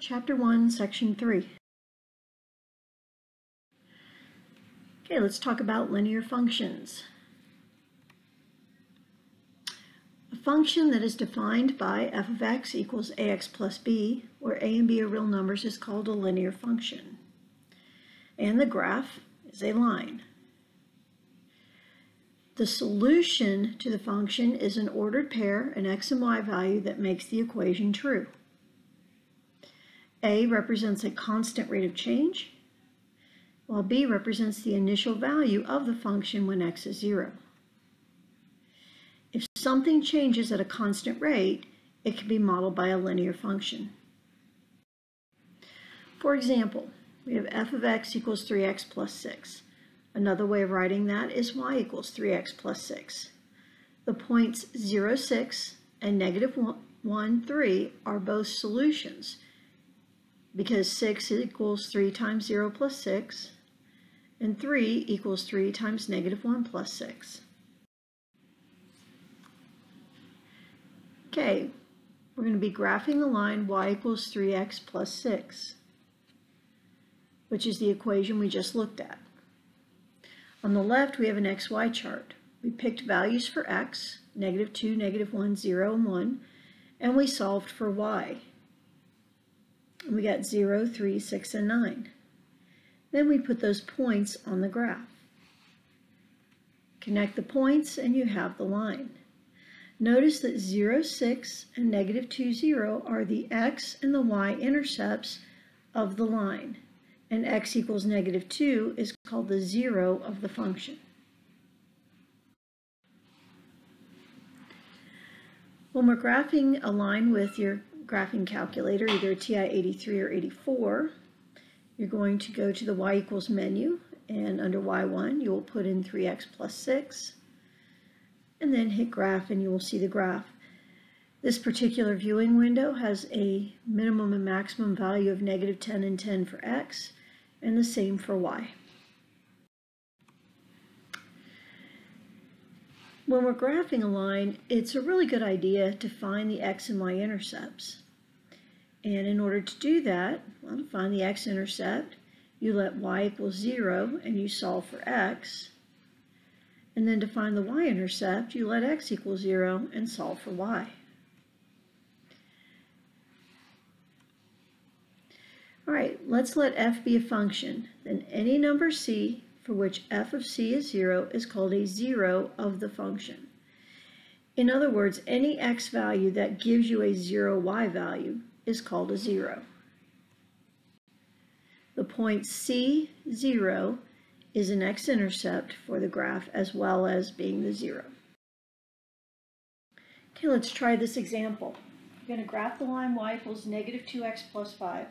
Chapter 1, Section 3. Okay, let's talk about linear functions. A function that is defined by f of x equals ax plus b, where a and b are real numbers, is called a linear function. And the graph is a line. The solution to the function is an ordered pair, an x and y value that makes the equation true. A represents a constant rate of change, while b represents the initial value of the function when x is 0. If something changes at a constant rate, it can be modeled by a linear function. For example, we have f of x equals 3x plus 6. Another way of writing that is y equals 3x plus 6. The points 0, 6 and negative 1, 3 are both solutions because 6 equals 3 times 0 plus 6 and 3 equals 3 times negative 1 plus 6. Okay, we're going to be graphing the line y equals 3x plus 6, which is the equation we just looked at. On the left, we have an xy chart. We picked values for x, negative 2, negative 1, 0, and 1, and we solved for y. We got 0, 3, 6, and 9. Then we put those points on the graph. Connect the points and you have the line. Notice that 0, 6 and negative 2, 0 are the x and the y intercepts of the line. And x equals negative 2 is called the zero of the function. When we're graphing a line with your graphing calculator, either TI-83 or 84, you're going to go to the y equals menu, and under y1, you will put in 3x plus 6, and then hit graph, and you will see the graph. This particular viewing window has a minimum and maximum value of negative 10 and 10 for x, and the same for y. When we're graphing a line, it's a really good idea to find the x and y intercepts. And in order to do that, well, to find the x-intercept, you let y equal 0 and you solve for x. And then to find the y-intercept, you let x equal 0 and solve for y. All right, let's let f be a function. Then any number c for which f of c is 0 is called a zero of the function. In other words, any x value that gives you a 0 y value is called a zero. The point C0 is an x-intercept for the graph as well as being the zero. Okay, let's try this example. We're going to graph the line y equals negative 2x plus 5.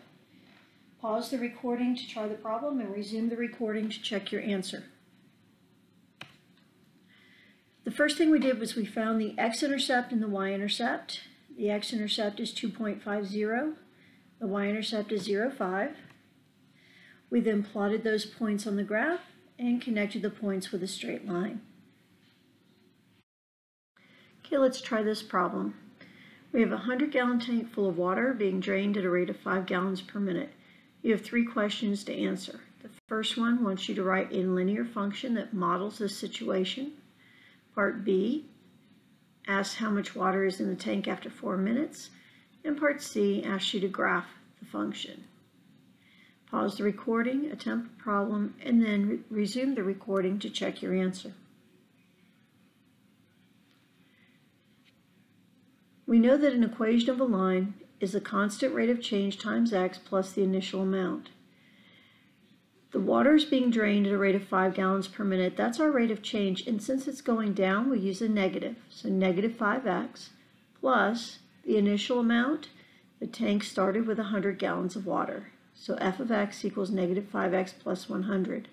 Pause the recording to try the problem and resume the recording to check your answer. The first thing we did was we found the x-intercept and the y-intercept. The x-intercept is 2.50. The y-intercept is 0.5. We then plotted those points on the graph and connected the points with a straight line. Okay, let's try this problem. We have a 100 gallon tank full of water being drained at a rate of 5 gallons per minute. You have three questions to answer. The first one wants you to write a linear function that models this situation. Part B asks how much water is in the tank after four minutes. And part C asks you to graph the function. Pause the recording, attempt the problem, and then re resume the recording to check your answer. We know that an equation of a line is the constant rate of change times x plus the initial amount. The water is being drained at a rate of 5 gallons per minute. That's our rate of change, and since it's going down, we use a negative. So negative 5x plus the initial amount. The tank started with 100 gallons of water. So f of x equals negative 5x plus 100.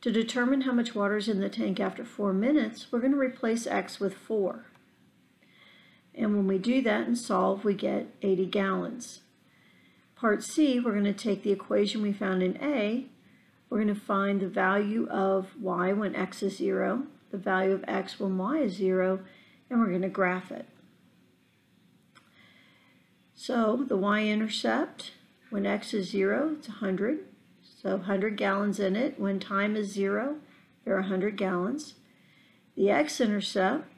To determine how much water is in the tank after 4 minutes, we're going to replace x with 4. And when we do that and solve, we get 80 gallons. Part C, we're going to take the equation we found in A. We're going to find the value of y when x is 0, the value of x when y is 0, and we're going to graph it. So the y-intercept When x is 0, it's 100. So 100 gallons in it. When time is 0, there are 100 gallons. The x-intercept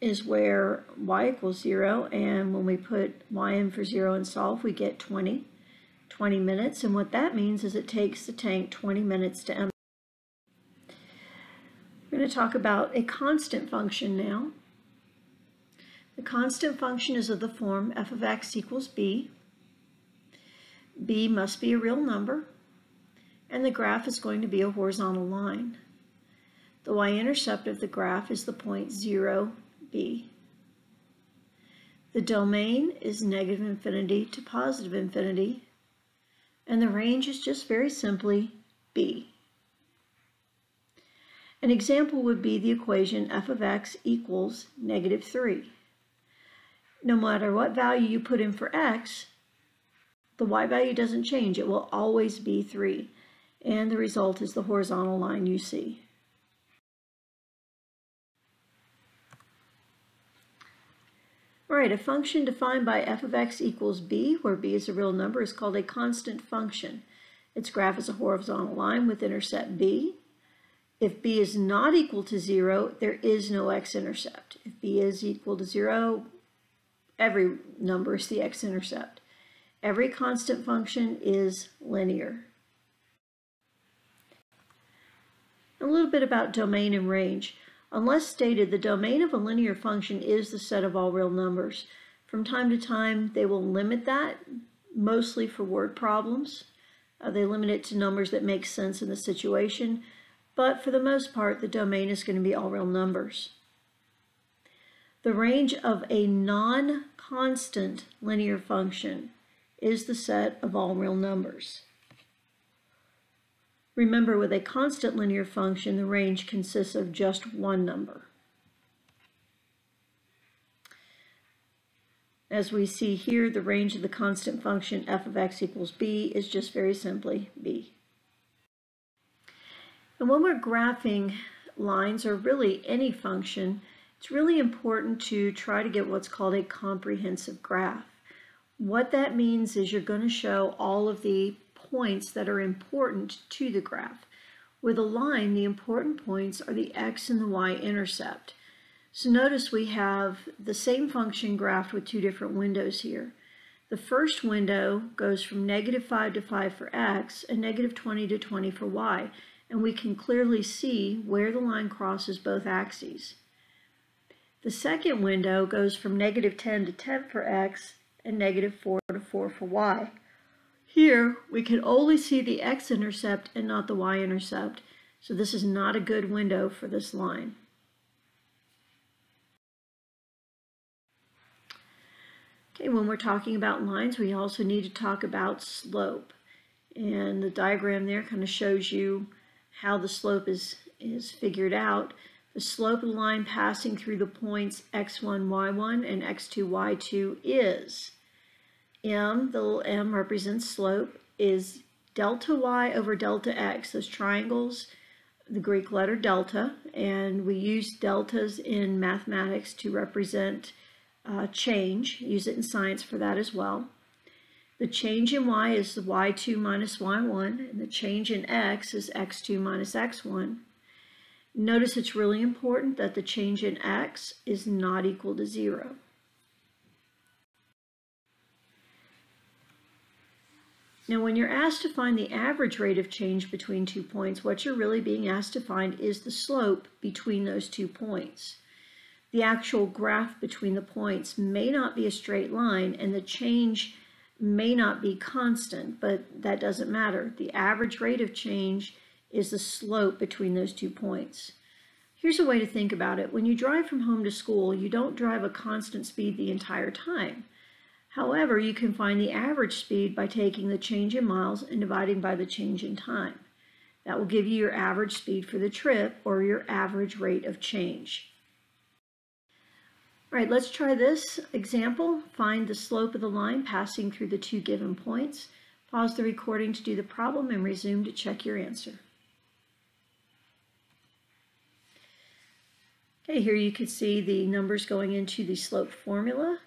is where y equals 0, and when we put y in for 0 and solve, we get 20, 20 minutes, and what that means is it takes the tank 20 minutes to empty. We're going to talk about a constant function now. The constant function is of the form f of x equals b. b must be a real number, and the graph is going to be a horizontal line. The y-intercept of the graph is the point 0, b. The domain is negative infinity to positive infinity, and the range is just very simply b. An example would be the equation f of x equals negative 3 no matter what value you put in for x, the y value doesn't change. It will always be 3. And the result is the horizontal line you see. All right, a function defined by f of x equals b, where b is a real number, is called a constant function. Its graph is a horizontal line with intercept b. If b is not equal to 0, there is no x-intercept. If b is equal to 0, every number is the x-intercept. Every constant function is linear. A little bit about domain and range. Unless stated, the domain of a linear function is the set of all real numbers. From time to time, they will limit that, mostly for word problems. Uh, they limit it to numbers that make sense in the situation, but for the most part, the domain is going to be all real numbers. The range of a non-constant linear function is the set of all real numbers. Remember, with a constant linear function, the range consists of just one number. As we see here, the range of the constant function f of x equals b is just very simply b. And when we're graphing lines, or really any function, it's really important to try to get what's called a comprehensive graph. What that means is you're going to show all of the points that are important to the graph. With a line, the important points are the x and the y-intercept. So notice we have the same function graphed with two different windows here. The first window goes from negative 5 to 5 for x and negative 20 to 20 for y, and we can clearly see where the line crosses both axes. The second window goes from negative 10 to 10 for x and negative 4 to 4 for y. Here, we can only see the x-intercept and not the y-intercept, so this is not a good window for this line. Okay, when we're talking about lines, we also need to talk about slope. And the diagram there kind of shows you how the slope is, is figured out. The slope of the line passing through the points x1, y1 and x2, y2 is m, the little m represents slope, is delta y over delta x. Those triangles, the Greek letter delta, and we use deltas in mathematics to represent uh, change. Use it in science for that as well. The change in y is the y2 minus y1, and the change in x is x2 minus x1. Notice it's really important that the change in x is not equal to 0. Now when you're asked to find the average rate of change between two points, what you're really being asked to find is the slope between those two points. The actual graph between the points may not be a straight line and the change may not be constant, but that doesn't matter. The average rate of change is the slope between those two points. Here's a way to think about it. When you drive from home to school, you don't drive a constant speed the entire time. However, you can find the average speed by taking the change in miles and dividing by the change in time. That will give you your average speed for the trip or your average rate of change. All right, let's try this example. Find the slope of the line passing through the two given points. Pause the recording to do the problem and resume to check your answer. Okay, here you can see the numbers going into the slope formula.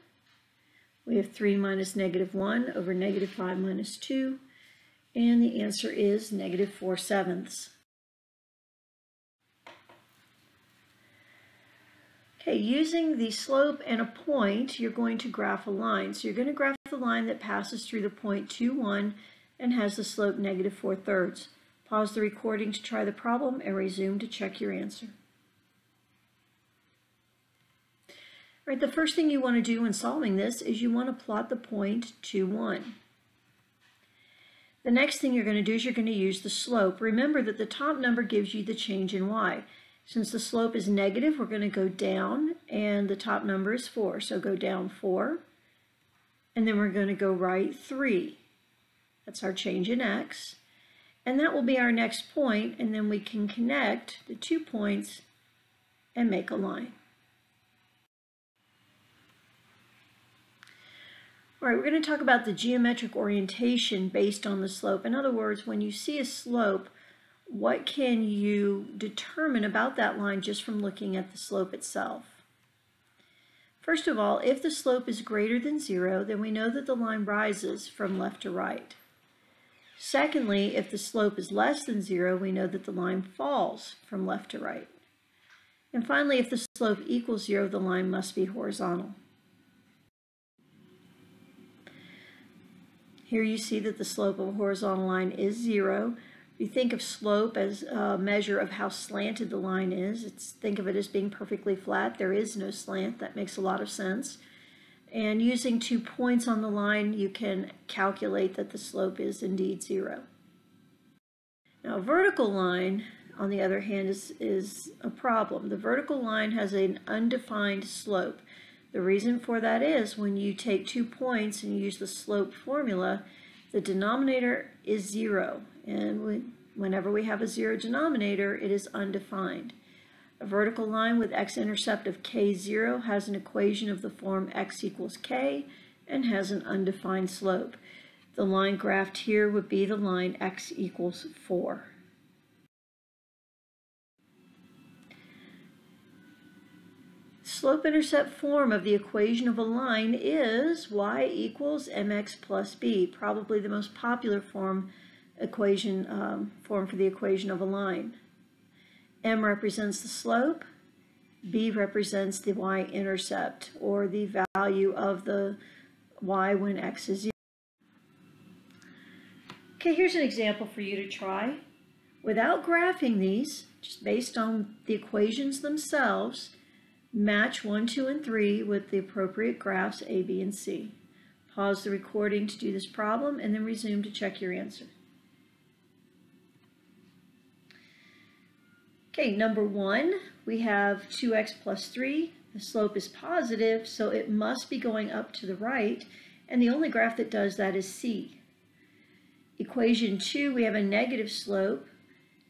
We have 3 minus negative 1 over negative 5 minus 2, and the answer is negative 4 sevenths. Okay, using the slope and a point, you're going to graph a line. So you're going to graph the line that passes through the point 2, 1 and has the slope negative 4 thirds. Pause the recording to try the problem and resume to check your answer. Right, the first thing you want to do when solving this is you want to plot the point 2, 1. The next thing you're going to do is you're going to use the slope. Remember that the top number gives you the change in y. Since the slope is negative, we're going to go down, and the top number is 4. So go down 4, and then we're going to go right 3. That's our change in x. And that will be our next point, and then we can connect the two points and make a line. All right, we're going to talk about the geometric orientation based on the slope. In other words, when you see a slope, what can you determine about that line just from looking at the slope itself? First of all, if the slope is greater than zero, then we know that the line rises from left to right. Secondly, if the slope is less than zero, we know that the line falls from left to right. And finally, if the slope equals zero, the line must be horizontal. Here you see that the slope of a horizontal line is zero. If you think of slope as a measure of how slanted the line is, it's, think of it as being perfectly flat. There is no slant. That makes a lot of sense. And using two points on the line, you can calculate that the slope is indeed zero. Now, a vertical line, on the other hand, is, is a problem. The vertical line has an undefined slope. The reason for that is when you take two points and use the slope formula, the denominator is zero. And we, whenever we have a zero denominator, it is undefined. A vertical line with x-intercept of k0 has an equation of the form x equals k and has an undefined slope. The line graphed here would be the line x equals 4. Slope-intercept form of the equation of a line is y equals mx plus b, probably the most popular form equation um, form for the equation of a line. m represents the slope, b represents the y-intercept, or the value of the y when x is 0. Okay, here's an example for you to try. Without graphing these, just based on the equations themselves, Match 1, 2, and 3 with the appropriate graphs A, B, and C. Pause the recording to do this problem and then resume to check your answer. Okay, number 1, we have 2x plus 3. The slope is positive, so it must be going up to the right, and the only graph that does that is C. Equation 2, we have a negative slope,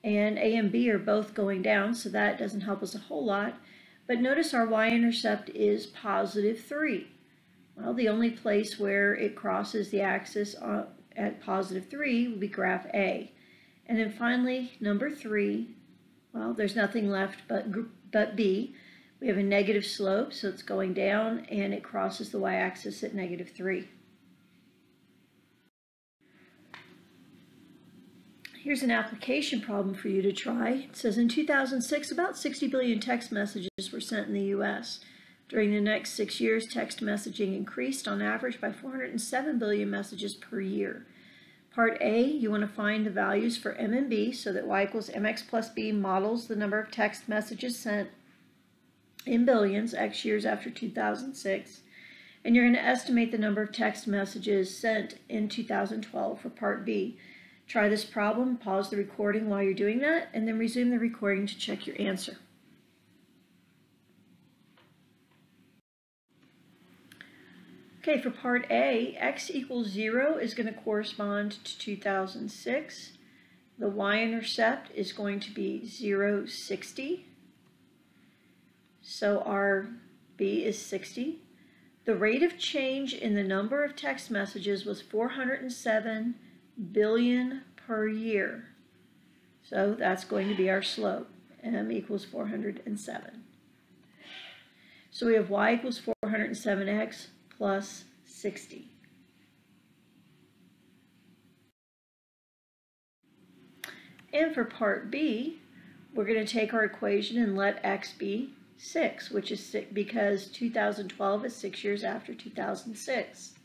and A and B are both going down, so that doesn't help us a whole lot. But notice our y-intercept is positive 3. Well, the only place where it crosses the axis uh, at positive 3 would be graph A. And then finally, number 3, well, there's nothing left but, but B. We have a negative slope, so it's going down, and it crosses the y-axis at negative 3. Here's an application problem for you to try. It says in 2006, about 60 billion text messages were sent in the U.S. During the next six years, text messaging increased on average by 407 billion messages per year. Part A, you want to find the values for M and B so that y equals mx plus b models the number of text messages sent in billions x years after 2006. And you're going to estimate the number of text messages sent in 2012 for Part B. Try this problem, pause the recording while you're doing that, and then resume the recording to check your answer. Okay, for part A, x equals 0 is going to correspond to 2006. The y-intercept is going to be 0, 60. So our B is 60. The rate of change in the number of text messages was 407 billion per year. So that's going to be our slope. m equals 407. So we have y equals 407x plus 60. And for part B, we're going to take our equation and let x be 6, which is six, because 2012 is 6 years after 2006.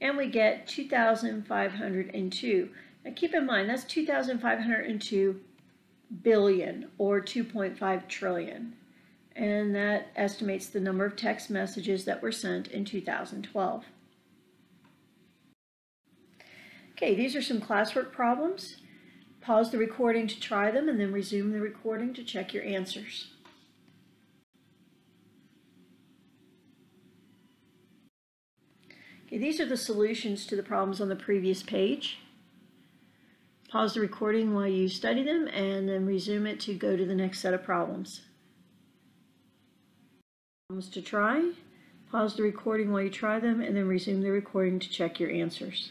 And we get 2,502. Now keep in mind, that's 2,502 billion or 2.5 trillion. And that estimates the number of text messages that were sent in 2012. Okay, these are some classwork problems. Pause the recording to try them and then resume the recording to check your answers. Okay, these are the solutions to the problems on the previous page. Pause the recording while you study them and then resume it to go to the next set of problems. Problems to try. Pause the recording while you try them and then resume the recording to check your answers.